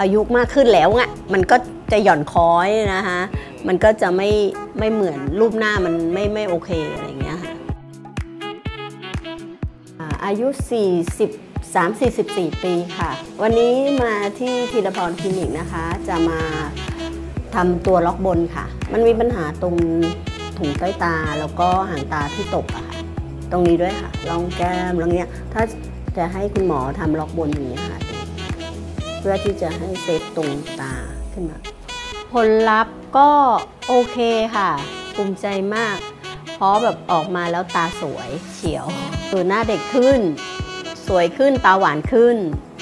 อายุมากขึ้นแล้วอะมันก็จะหย่อนคล้อยนะคะมันก็จะไม่ไม่เหมือนรูปหน้ามันไม่ไม่โอเคอะไรอย่างเงี้ยค่ะอ่ายุ 40 3 44 ปีค่ะ วันนี้มาที่ธีรพรคลินิกนะคะ จะมาทำตัวล็อกบนค่ะ มันมีปัญหาตรงถุงใต้ตาแล้วก็หางตาที่ตกอะค่ะ ตรงนี้ด้วยค่ะรองแก้มแล้วเนี้ยถ้าจะให้คุณหมอทำล็อกบนอย่างนี้ยค่ะ เพื่อที่จะให้เซฟตรงตาขึ้นมา ผลลัพธ์ก็โอเคค่ะภูมิใจมาก เพราะแบบออกมาแล้วตาสวยเฉียวคือหน้าเด็กขึ้น สวยขึ้นตาหวานขึ้น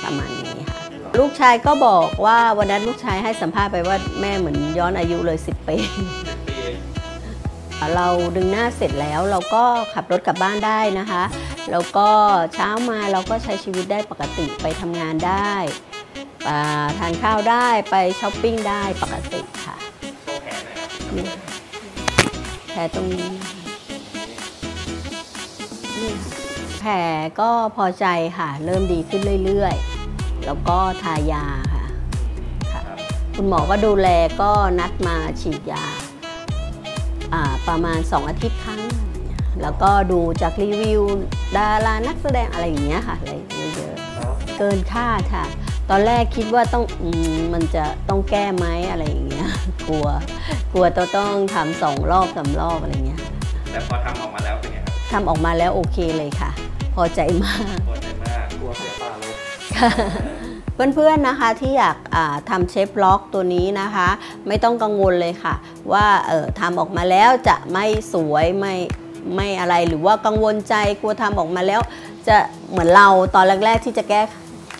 ประมาณนี้ค่ะ ลูกชายก็บอกว่าวันนั้นลูกชายให้สัมภาษณ์ไปว่าแม่เหมือนย้อนอายุเลย 10 ปีเราดึงหน้าเสร็จแล้วเราก็ขับรถกลับบ้านได้นะคะ แล้วก็เช้ามาเราก็ใช้ชีวิตได้ปกติไปทำงานได้ ทานข้าวได้ไปช้อปปิ้งได้ปกติค่ะแผลตรงนี้นี่ค่ะแผลก็พอใจค่ะ เริ่มดีขึ้นเรื่อยๆ แล้วก็ทายาค่ะคะคุณหมอก็ดูแลก็นัดมาฉีดยาอ่าประมาณ 2 อาทิตย์ครั้ง แล้วก็ดูจากรีวิว ดารานักแสดงอะไรอย่างเงี้ยค่ะอะไรเยอะๆเกินคาดค่ะ ตอนแรกคิดว่าต้องอมมันจะต้องแก้ไหมอะไรอย่างเงี้ย กลัว กลัวต้องต้องทำสองรอบสามรอบอะไรเงี้ยแต่พอทำออกมาแล้วเป็นไงครับทำออกมาแล้วโอเคเลยค่ะ พอใจมากพอใจมากกลัวเสียป้าเลยเพื่อนๆนะคะที่อยากาทำเชฟล็อกตัวนี้นะคะ ไม่ต้องกังวลเลยค่ะ ว่าเออทำออกมาแล้วจะไม่สวยไม่ไม่อะไรหรือว่ากังวลใจกลัวทำออกมาแล้ว จะเหมือนเราตอนแรกๆที่จะแก้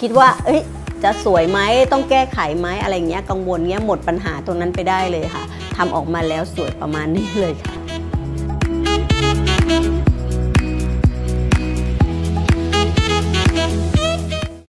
คิดว่า เอ้ย จะสวยไหมต้องแก้ไขไหมอะไรเงี้ยกังวลเงี้ยหมดปัญหาตรงนั้นไปได้เลยค่ะทำออกมาแล้วสวยประมาณนี้เลยค่ะ